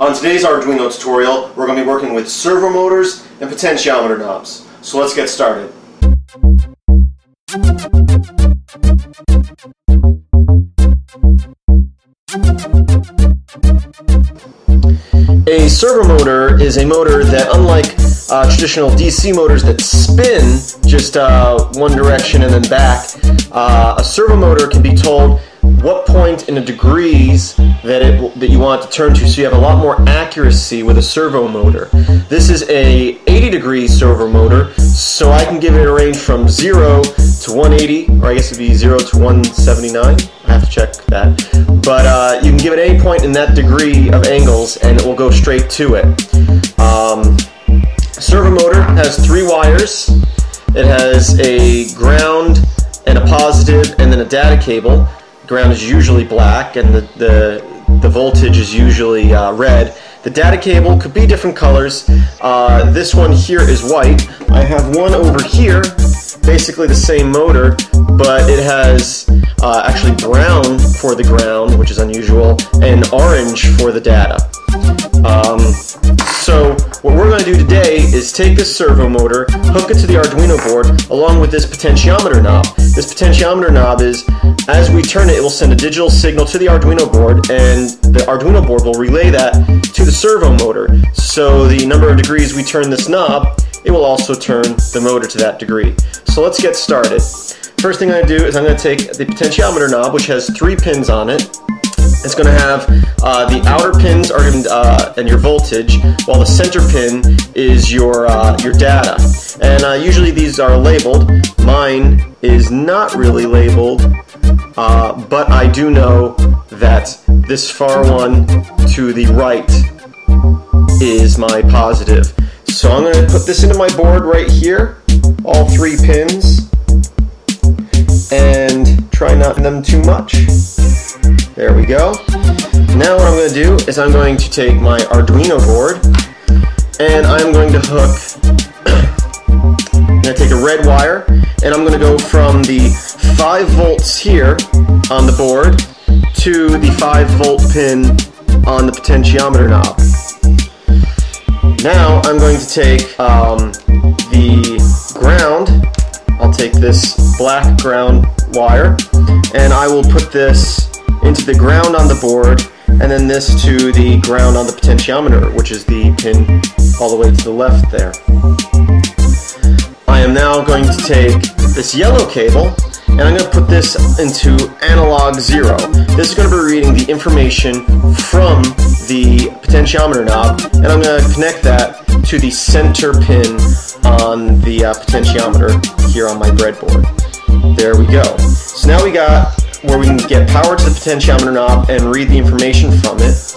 On today's Arduino tutorial, we're going to be working with servo motors and potentiometer knobs. So let's get started. A servo motor is a motor that, unlike uh, traditional DC motors that spin just uh, one direction and then back, uh, a servo motor can be told what point in the degrees that it that you want to turn to so you have a lot more accuracy with a servo motor. This is a 80 degree servo motor so I can give it a range from 0 to 180 or I guess it'd be 0 to 179. I have to check that. But uh, you can give it any point in that degree of angles and it will go straight to it. Um, servo motor has three wires. It has a ground and a positive and then a data cable ground is usually black and the, the, the voltage is usually uh, red. The data cable could be different colors. Uh, this one here is white. I have one over here, basically the same motor, but it has uh, actually brown for the ground, which is unusual, and orange for the data. Um, so what we're going to do today is take this servo motor, hook it to the Arduino board, along with this potentiometer knob. This potentiometer knob is, as we turn it, it will send a digital signal to the Arduino board, and the Arduino board will relay that to the servo motor. So the number of degrees we turn this knob, it will also turn the motor to that degree. So let's get started. First thing I'm going to do is I'm going to take the potentiometer knob, which has three pins on it, it's going to have uh, the outer pins are uh, and your voltage, while the center pin is your uh, your data. And uh, usually these are labeled. Mine is not really labeled, uh, but I do know that this far one to the right is my positive. So I'm going to put this into my board right here, all three pins, and try not them too much. There we go. Now what I'm going to do is I'm going to take my Arduino board and I'm going to hook, I'm going to take a red wire and I'm going to go from the 5 volts here on the board to the 5 volt pin on the potentiometer knob. Now I'm going to take um, the ground, I'll take this black ground wire and I will put this into the ground on the board, and then this to the ground on the potentiometer, which is the pin all the way to the left there. I am now going to take this yellow cable, and I'm going to put this into analog zero. This is going to be reading the information from the potentiometer knob, and I'm going to connect that to the center pin on the uh, potentiometer here on my breadboard. There we go. So now we got where we can get power to the potentiometer knob and read the information from it.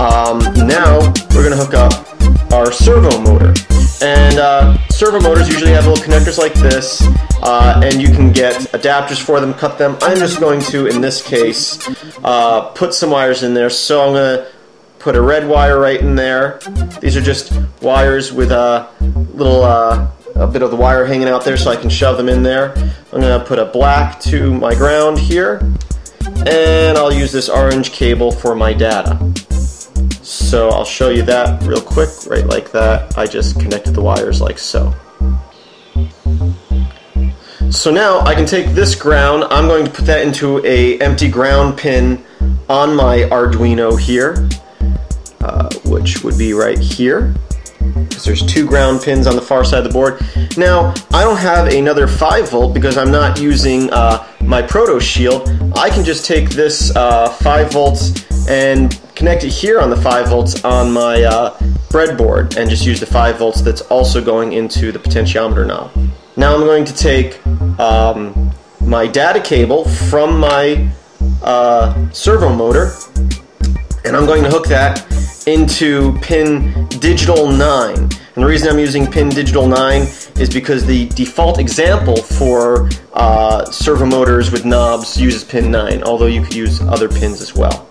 Um, now we're going to hook up our servo motor. And uh, servo motors usually have little connectors like this, uh, and you can get adapters for them, cut them. I'm just going to, in this case, uh, put some wires in there. So I'm going to put a red wire right in there. These are just wires with a little uh, a bit of the wire hanging out there so I can shove them in there. I'm going to put a black to my ground here, and I'll use this orange cable for my data. So I'll show you that real quick, right like that. I just connected the wires like so. So now I can take this ground, I'm going to put that into a empty ground pin on my Arduino here, uh, which would be right here there's two ground pins on the far side of the board. Now, I don't have another 5 volt because I'm not using uh, my Proto Shield. I can just take this uh, 5 volts and connect it here on the 5 volts on my uh, breadboard and just use the 5 volts that's also going into the potentiometer knob. Now I'm going to take um, my data cable from my uh, servo motor and I'm going to hook that into pin digital 9. And the reason I'm using pin digital 9 is because the default example for uh, servo motors with knobs uses pin 9, although you could use other pins as well.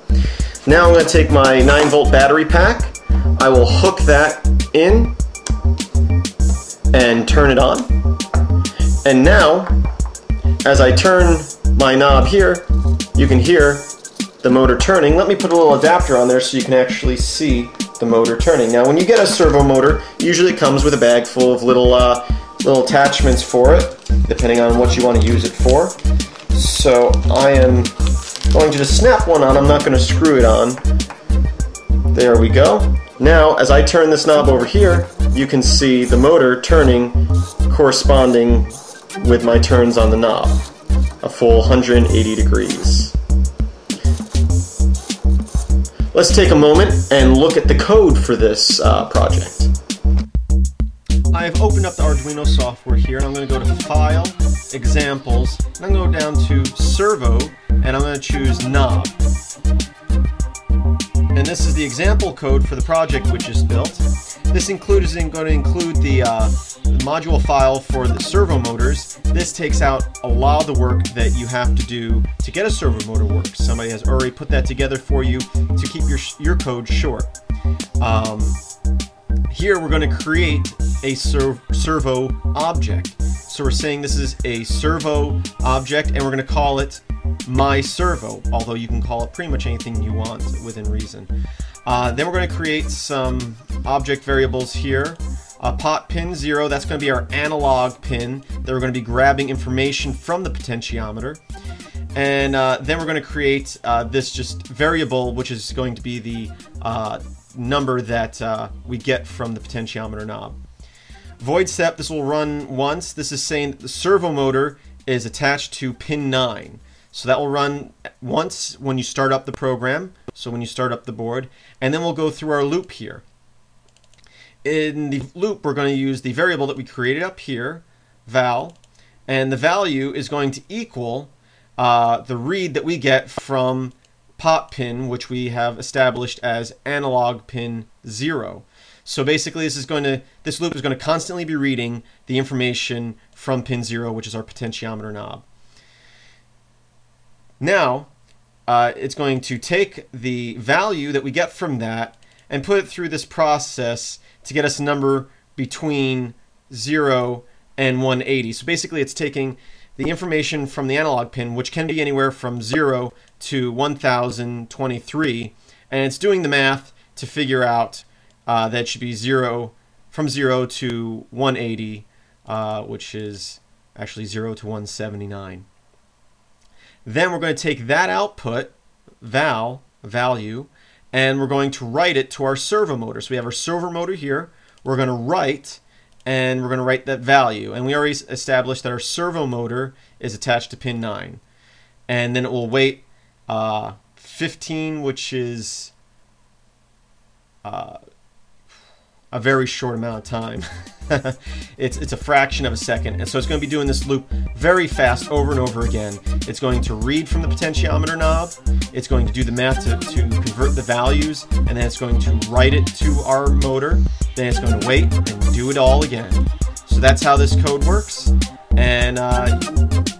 Now I'm going to take my 9 volt battery pack. I will hook that in and turn it on. And now, as I turn my knob here, you can hear the motor turning, let me put a little adapter on there so you can actually see the motor turning. Now when you get a servo motor, usually comes with a bag full of little, uh, little attachments for it, depending on what you want to use it for. So I am going to just snap one on, I'm not going to screw it on. There we go. Now, as I turn this knob over here, you can see the motor turning corresponding with my turns on the knob, a full 180 degrees. Let's take a moment and look at the code for this uh, project. I've opened up the Arduino software here and I'm going to go to File, Examples, and I'm going to go down to Servo and I'm going to choose Knob. And this is the example code for the project which is built. This include is going to include the, uh, the module file for the servo motors. This takes out a lot of the work that you have to do to get a servo motor work. Somebody has already put that together for you to keep your, your code short. Um, here we're going to create a serv servo object. So we're saying this is a servo object and we're going to call it my servo, although you can call it pretty much anything you want within reason. Uh, then we're going to create some object variables here. Uh, pot pin 0, that's going to be our analog pin that we're going to be grabbing information from the potentiometer. And uh, then we're going to create uh, this just variable, which is going to be the uh, number that uh, we get from the potentiometer knob. Void setup, this will run once. This is saying that the servo motor is attached to pin 9. So that will run once when you start up the program, so when you start up the board, and then we'll go through our loop here. In the loop, we're going to use the variable that we created up here, val, and the value is going to equal uh, the read that we get from pot pin, which we have established as analog pin 0. So basically this is going to this loop is going to constantly be reading the information from pin 0, which is our potentiometer knob. Now, uh, it's going to take the value that we get from that and put it through this process to get us a number between 0 and 180. So basically it's taking the information from the analog pin, which can be anywhere from 0 to 1023, and it's doing the math to figure out uh, that should be 0 from 0 to 180, uh, which is actually 0 to 179. Then we're going to take that output, val, value, and we're going to write it to our servo motor. So we have our servo motor here. We're going to write, and we're going to write that value. And we already established that our servo motor is attached to pin 9. And then it will wait uh, 15, which is uh, a very short amount of time. it's, it's a fraction of a second. And so it's going to be doing this loop very fast over and over again. It's going to read from the potentiometer knob. It's going to do the math to, to convert the values. And then it's going to write it to our motor. Then it's going to wait and do it all again. So that's how this code works. And uh,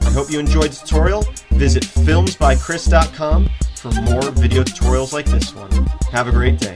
I hope you enjoyed the tutorial. Visit filmsbykris.com for more video tutorials like this one. Have a great day.